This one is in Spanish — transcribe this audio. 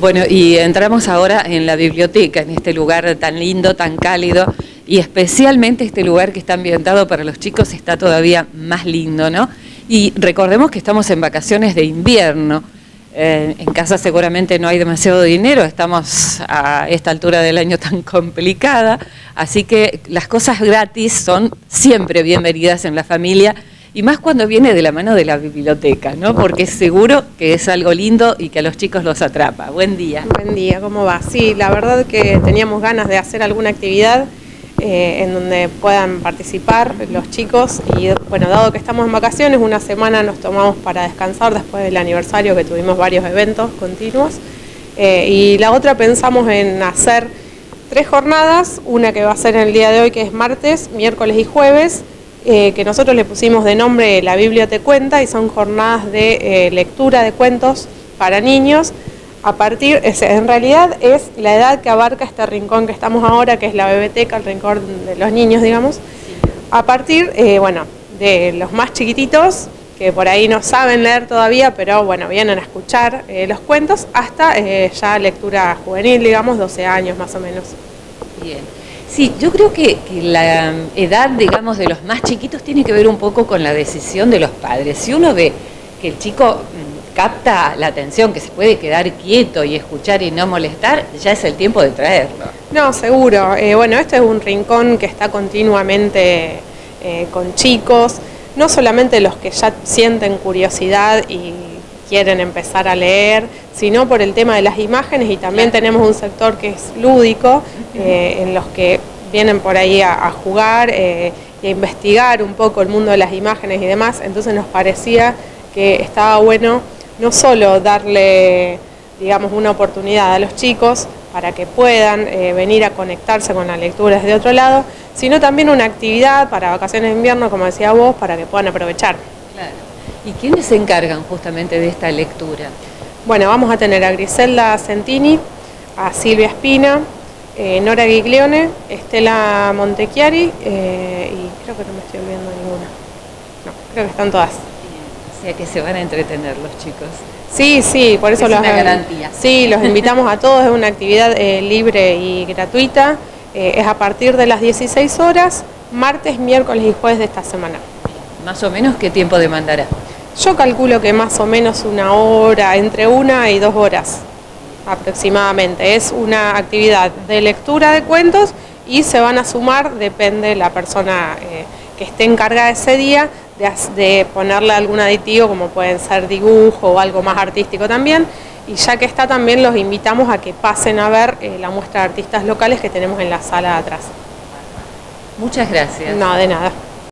Bueno, y entramos ahora en la biblioteca, en este lugar tan lindo, tan cálido, y especialmente este lugar que está ambientado para los chicos está todavía más lindo, ¿no? Y recordemos que estamos en vacaciones de invierno. Eh, en casa seguramente no hay demasiado dinero, estamos a esta altura del año tan complicada, así que las cosas gratis son siempre bienvenidas en la familia y más cuando viene de la mano de la biblioteca, ¿no? Porque seguro que es algo lindo y que a los chicos los atrapa. Buen día. Buen día, ¿cómo va? Sí, la verdad que teníamos ganas de hacer alguna actividad eh, en donde puedan participar los chicos y bueno, dado que estamos en vacaciones, una semana nos tomamos para descansar después del aniversario que tuvimos varios eventos continuos eh, y la otra pensamos en hacer tres jornadas, una que va a ser el día de hoy que es martes, miércoles y jueves, eh, que nosotros le pusimos de nombre La Biblia te cuenta y son jornadas de eh, lectura de cuentos para niños. A partir, en realidad es la edad que abarca este rincón que estamos ahora, que es la biblioteca, el rincón de los niños, digamos. A partir, eh, bueno, de los más chiquititos, que por ahí no saben leer todavía, pero bueno, vienen a escuchar los cuentos, hasta ya lectura juvenil, digamos, 12 años más o menos. Bien. Sí, yo creo que, la edad, digamos, de los más chiquitos tiene que ver un poco con la decisión de los padres. Si uno ve que el chico mm, capta la atención, que se puede quedar quieto y escuchar y no molestar, ya es el tiempo de traerlo. No, seguro. Eh, bueno, este es un rincón que está continuamente eh, con chicos, no solamente los que ya sienten curiosidad y quieren empezar a leer, sino por el tema de las imágenes y también tenemos un sector que es lúdico, eh, en los que vienen por ahí a, jugar eh, y a investigar un poco el mundo de las imágenes y demás, entonces nos parecía que estaba bueno no solo darle, digamos, una oportunidad a los chicos para que puedan eh, venir a conectarse con la lectura desde otro lado, sino también una actividad para vacaciones de invierno, como decía vos, para que puedan aprovechar. ¿Y quiénes se encargan justamente de esta lectura? Bueno, vamos a tener a Griselda Centini, a Silvia Espina, eh, Nora Giglione, Estela Montechiari eh, y creo que no me estoy olvidando ninguna. No, creo que están todas. O sea que se van a entretener los chicos. Sí, sí, por eso es los una garantía. Sí, los invitamos a todos, es una actividad eh, libre y gratuita. es a partir de las 16 horas, martes, miércoles y jueves de esta semana. Más o menos, ¿qué tiempo demandará? Yo calculo que más o menos una hora, entre una y dos horas aproximadamente. Es una actividad de lectura de cuentos y se van a sumar, depende la persona eh, que esté encargada ese día, de, ponerle algún aditivo como pueden ser dibujo o algo más artístico también. Y ya que está también los invitamos a que pasen a ver eh, la muestra de artistas locales que tenemos en la sala de atrás. Muchas gracias. No, de nada.